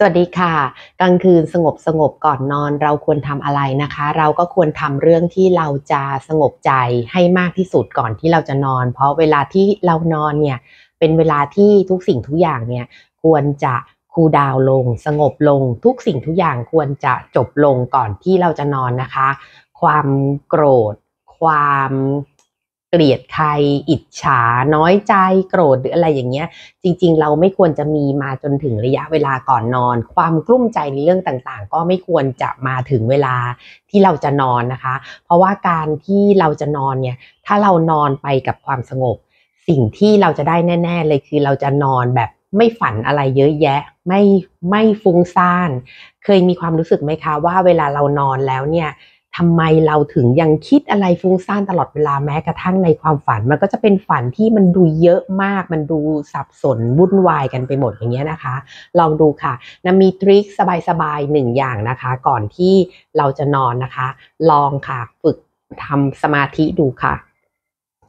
สวัสดีค่ะ กลางคืนสงบสงบก่อนนอนเราควรทำอะไรนะคะ เราก็ควรทำเรื่องที่เราจะสงบใจให้มากที่สุดก่อนที่เราจะนอน เพราะเวลาที่เรานอนเนี่ยเป็นเวลาที่ทุกสิ่งทุกอย่างเนี่ยควรจะคูลดาวลง สงบลง ทุกสิ่งทุกอย่างควรจะจบลงก่อนที่เราจะนอนนะคะ ความโกรธ ความ เกลียดใคร อิจฉาน้อยใจโกรธหรืออะไรอย่างเงี้ย จริง ๆ เราไม่ควรจะมีมาจนถึงระยะเวลาก่อนนอน ความกลุ้มใจในเรื่องต่างๆ ก็ไม่ควรจะมาถึงเวลาที่เราจะนอนนะคะ เพราะว่าการที่เราจะนอนเนี่ยถ้าเรานอนไปกับความสงบ สิ่งที่เราจะได้แน่ ๆ เลยคือเราจะนอนแบบไม่ฝันอะไรเยอะแยะ ไม่ไม่ฟุ้งซ่าน เคยมีความรู้สึกไหมคะว่าเวลาเรานอนแล้วเนี่ย ทำไมเราถึงยังคิดอะไรฟุ้งซ่านตลอดเวลาแม้กระทั่งในความฝัน มันก็จะเป็นฝันที่มันดูเยอะมาก มันดูสับสนวุ่นวายกันไปหมดอย่างเงี้ยนะคะ ลองดูค่ะนะมีทริคสบายๆหนึ่งอย่างนะคะ ก่อนที่เราจะนอนนะคะ ลองค่ะฝึกทำสมาธิดูค่ะ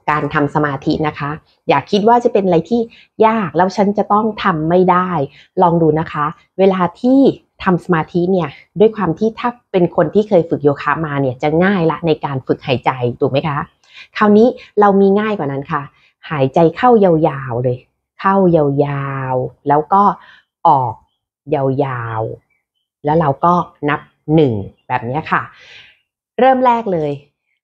การทำสมาธินะคะ อย่าคิดว่าจะเป็นอะไรที่ยากแล้วฉันจะต้องทำไม่ได้ ลองดูนะคะ เวลาที่ ทำสมาธิเนี่ยด้วยความที่ถ้าเป็นคนที่เคยฝึกโยคะมาเนี่ยจะง่ายละในการฝึกหายใจถูกไหมคะ คราวนี้เรามีง่ายกว่านั้นค่ะ หายใจเข้ายาวๆเลย เข้ายาวๆ แล้วก็ออกยาวๆ แล้วเราก็นับหนึ่งแบบนี้ค่ะ เริ่มแรกเลย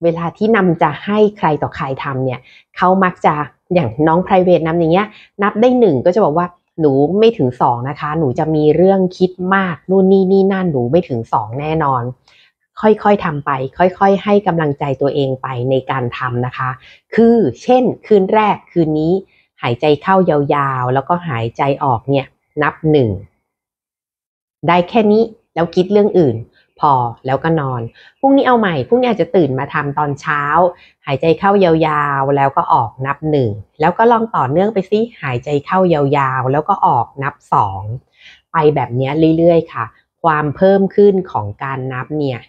เวลาที่นำจะให้ใครต่อใครทำเนี่ยเขามักจะอย่างน้อง private นำอย่างเงี้ยนับได้หนึ่งก็จะบอกว่า หนูไม่ถึงสองนะคะ หนูจะมีเรื่องคิดมากนู่นนี่นี่นั่นหนูไม่ถึงสองแน่นอน ค่อยๆทำไป ค่อยๆ ให้กำลังใจตัวเองไปในการทำนะคะ คือเช่น คืนแรกคืนนี้ หายใจเข้ายาวๆ แล้วก็หายใจออกเนี่ย นับหนึ่งได้แค่นี้แล้วคิดเรื่องอื่น พอแล้วก็นอน พรุ่งนี้เอาใหม่ พรุ่งนี้อาจจะตื่นมาทำตอนเช้า หายใจเข้ายาวๆ แล้วก็ออกนับหนึ่ง แล้วก็ลองต่อเนื่องไปซิหายใจเข้ายาวๆ แล้วก็ออกนับสอง ไปแบบนี้เรื่อยๆ ค่ะ ความเพิ่มขึ้นของการนับเนี่ย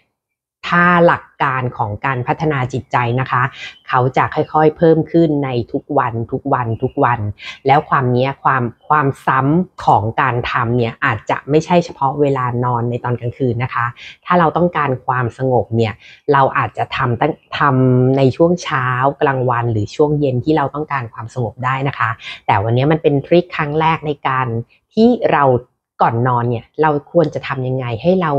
ถ้าหลักการของการพัฒนาจิตใจนะคะ เขาจะค่อยๆเพิ่มขึ้นในทุกวันทุกวันทุกวัน แล้วความนี้ความความซ้ำของการทำเนี่ยอาจจะไม่ใช่เฉพาะเวลานอนในตอนกลางคืนนะคะ ถ้าเราต้องการความสงบเนี่ยเราอาจจะทำตั้งทำในช่วงเช้ากลางวันหรือช่วงเย็นที่เราต้องการความสงบได้นะคะ แต่วันนี้มันเป็นทริคครั้งแรกในการที่เรา ก่อนนอนเนี่ยเราควรจะทำยังไงให้เรา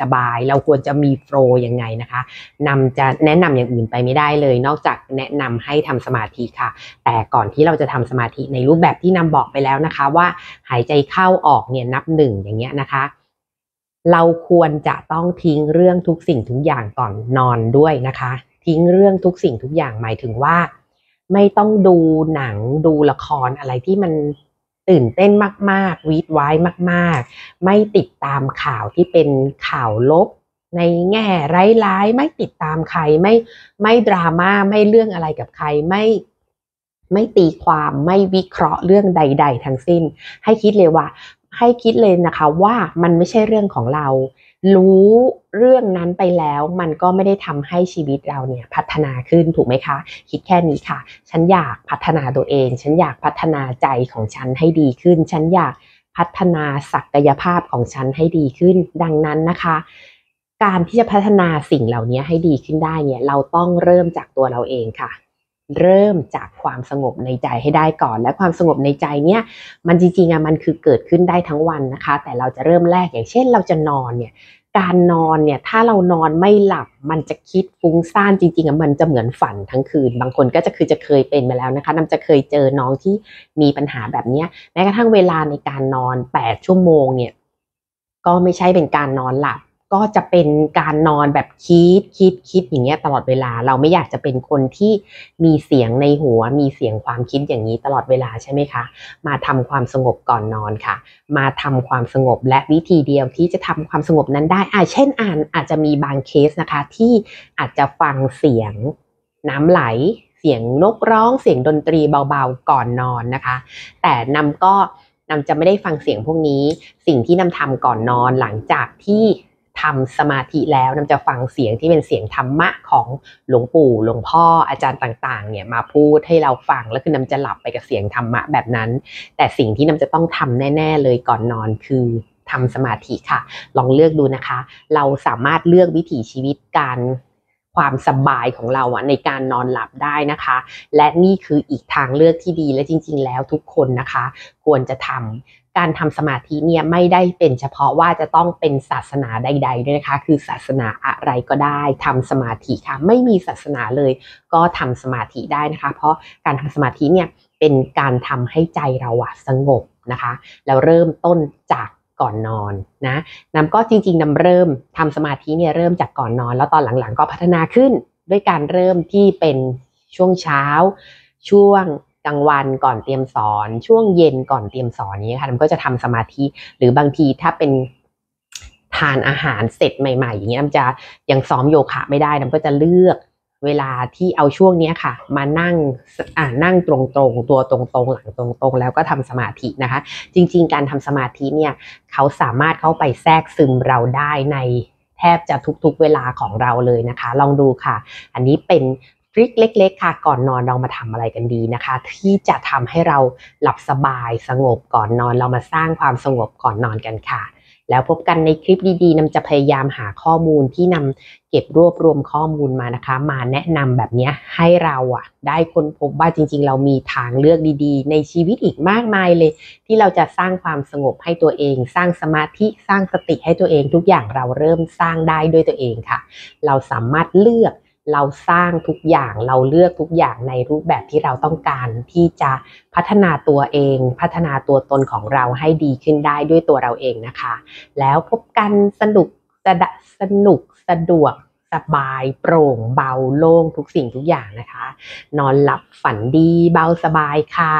สบายๆ เราควรจะมีโฟล์ยังไงนะคะนำจะแนะนำอย่างอื่นไปไม่ได้เลย นอกจากแนะนำให้ทำสมาธิค่ะ แต่ก่อนที่เราจะทำสมาธิในรูปแบบที่นำบอกไปแล้วนะคะ ว่าหายใจเข้าออกเนี่ยนับหนึ่งอย่างเงี้ยนะคะเราควรจะต้องทิ้งเรื่องทุกสิ่งทุกอย่างก่อนนอนด้วยนะคะ ทิ้งเรื่องทุกสิ่งทุกอย่างหมายถึงว่า ไม่ต้องดูหนังดูละครอะไรที่มัน ตื่นเต้นมาก ๆ วีดไว้มาก ๆ ไม่ติดตามข่าวที่เป็นข่าวลบ ในแง่ร้ายๆไม่ติดตามใครไม่ไม่ดราม่าไม่เรื่องอะไรกับใครไม่ไม่ตีความไม่วิเคราะห์เรื่องใด ๆ ทั้งสิ้น ให้คิดเลยว่า ให้คิดเลยนะคะว่ามันไม่ใช่เรื่องของเรา รู้เรื่องนั้นไปแล้วมันก็ไม่ได้ทำให้ชีวิตเราเนี่ยพัฒนาขึ้นถูกไหมคะ คิดแค่นี้ค่ะ ฉันอยากพัฒนาตัวเอง ฉันอยากพัฒนาใจของฉันให้ดีขึ้น ฉันอยากพัฒนาศักยภาพของฉันให้ดีขึ้น ดังนั้นนะคะ การที่จะพัฒนาสิ่งเหล่านี้ให้ดีขึ้นได้เนี่ยเราต้องเริ่มจากตัวเราเองค่ะ เริ่มจากความสงบในใจให้ได้ก่อน และความสงบในใจเนี่ยมันจริงๆอะมันคือเกิดขึ้นได้ทั้งวันนะคะ แต่เราจะเริ่มแรกอย่างเช่น เราจะนอนเนี่ยการนอนเนี่ยถ้าเรานอนไม่หลับมันจะคิดฟุ้งซ่านจริงๆอะมันจะเหมือนฝันทั้งคืน บางคนก็จะคือจะเคยเป็นมาแล้วนะคะนำจะเคยเจอน้องที่มีปัญหาแบบนี้แม้กระทั่งเวลาในการนอน 8 ชั่วโมงเนี่ยก็ไม่ใช่เป็นการนอนหลับ ก็จะเป็นการนอนแบบคิดคิดคิดอย่างเงี้ยตลอดเวลา เราไม่อยากจะเป็นคนที่มีเสียงในหัว มีเสียงความคิดอย่างนี้ตลอดเวลาใช่ไหมคะ มาทำความสงบก่อนนอนค่ะ มาทำความสงบและวิธีเดียวที่จะทำความสงบนั้นได้อาเช่นอ่านอาจจะมีบางเคสนะคะ ที่อาจจะฟังเสียงน้ำไหลเสียงนกร้องเสียงดนตรีเบาๆก่อนนอนนะคะ แต่นำก็นำจะไม่ได้ฟังเสียงพวกนี้ สิ่งที่นำทำก่อนนอนหลังจากที่ ทำสมาธิแล้วนำจะฟังเสียงที่เป็นเสียงธรรมะของหลวงปู่หลวงพ่ออาจารย์ต่างๆเนี่ยมาพูดให้เราฟังแล้วคือนำจะหลับไปกับเสียงธรรมะแบบนั้น แต่สิ่งที่นำจะต้องทำแน่ ๆ เลยก่อนนอนคือทำสมาธิค่ะ ลองเลือกดูนะคะ เราสามารถเลือกวิถีชีวิตการความสบายของเราอะในการนอนหลับได้นะคะ และนี่คืออีกทางเลือกที่ดีและจริง ๆ แล้วทุกคนนะคะ ควรจะทำ การทำสมาธิเนี่ยไม่ได้เป็นเฉพาะว่าจะต้องเป็นศาสนาใดๆด้วยนะคะ คือศาสนาอะไรก็ได้ทำสมาธิค่ะ ไม่มีศาสนาเลยก็ทำสมาธิได้นะคะ เพราะการทำสมาธิเนี่ยเป็นการทำให้ใจเราอะสงบนะคะ แล้วเริ่มต้นจากก่อนนอนนะนำก็จริงๆนำเริ่มทำสมาธิเนี่ยเริ่มจากก่อนนอน แล้วตอนหลังๆก็พัฒนาขึ้นด้วยการเริ่มที่เป็นช่วงเช้า ช่วง ลางวันก่อนเตรียมสอน ช่วงเย็นก่อนเตรียมสอนนี้ค่ะมันก็จะทำสมาธิหรือบางทีถ้าเป็นทานอาหารเสร็จใหม่ๆ อย่างเงี้ยมันจะยังซ้อมโยคะไม่ได้มันก็จะเลือกเวลาที่เอาช่วงนี้ค่ะ มานั่งอ่านั่งตรงๆตัวตรงๆ หลังตรงๆ แล้วก็ทำสมาธินะคะ จริงๆ การทำสมาธิเนี่ยเขาสามารถเข้าไปแทรกซึมเราได้ในแทบจะทุกๆเวลาของเราเลยนะคะ ลองดูค่ะ อันนี้เป็น ทริคเล็ก ๆ ค่ะ ก่อนนอนเรามาทำอะไรกันดีนะคะ ที่จะทำให้เราหลับสบายสงบก่อนนอนเรามาสร้างความสงบก่อนนอนกันค่ะ แล้วพบกันในคลิปดีๆนำจะพยายามหาข้อมูลที่นำเก็บรวบรวมข้อมูลมานะคะ มาแนะนำแบบนี้ให้เราอะได้ค้นพบว่าจริง ๆ เรามีทางเลือกดีๆ ในชีวิตอีกมากมายเลย ที่เราจะสร้างความสงบให้ตัวเอง สร้างสมาธิสร้างสติให้ตัวเองทุกอย่างเราเริ่มสร้างได้ด้วยตัวเองค่ะ เราสามารถเลือก เราสร้างทุกอย่างเราเลือกทุกอย่างในรูปแบบที่เราต้องการที่จะพัฒนาตัวเอง พัฒนาตัวตนของเราให้ดีขึ้นได้ด้วยตัวเราเองนะคะ แล้วพบกันสนุกสะสนุกสะดวกสบายโปร่งเบาโล่งทุกสิ่งทุกอย่างนะคะ นอนหลับฝันดีเบาสบายค่ะ